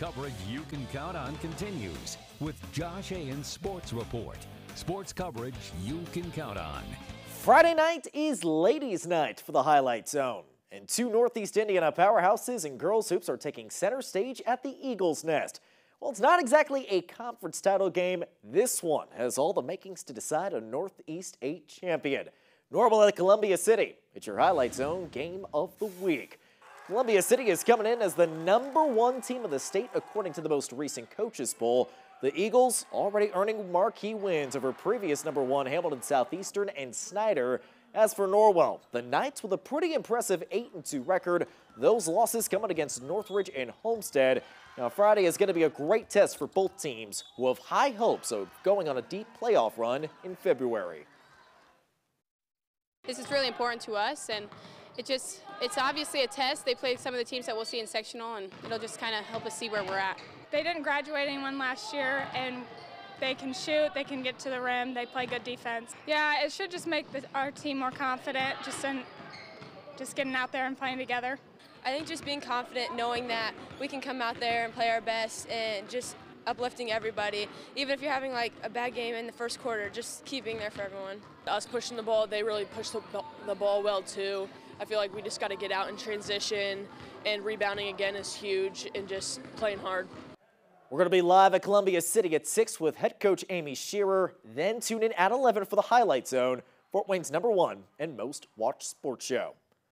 coverage you can count on continues with Josh Haynes Sports Report. Sports coverage you can count on. Friday night is ladies' night for the Highlight Zone. And two Northeast Indiana powerhouses in girls hoops are taking center stage at the Eagles Nest. Well, it's not exactly a conference title game. This one has all the makings to decide a Northeast 8 champion. Norwell at Columbia City. It's your Highlight Zone game of the week. Columbia City is coming in as the number one team of the state according to the most recent coaches poll. The Eagles already earning marquee wins over previous number one Hamilton Southeastern and Snider. As for Norwell, the Knights with a pretty impressive 8-2 record. Those losses coming against Northridge and Homestead. Now Friday is going to be a great test for both teams who have high hopes of going on a deep playoff run in February. This is really important to us and it just, it's obviously a test. They play some of the teams that we'll see in sectional and it'll just kind of help us see where we're at. They didn't graduate anyone last year and they can shoot, they can get to the rim, they play good defense. Yeah, it should just make the, our team more confident, just in, just getting out there and playing together. I think just being confident, knowing that we can come out there and play our best and just uplifting everybody. Even if you're having like a bad game in the first quarter, just keeping there for everyone. Us pushing the ball, they really push the, the ball well too. I feel like we just got to get out and transition, and rebounding again is huge, and just playing hard. We're going to be live at Columbia City at 6 with head coach Amy Shearer. Then tune in at 11 for the Highlight Zone, Fort Wayne's number one and most watched sports show.